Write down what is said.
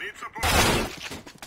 Need support.